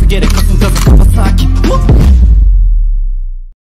forget it,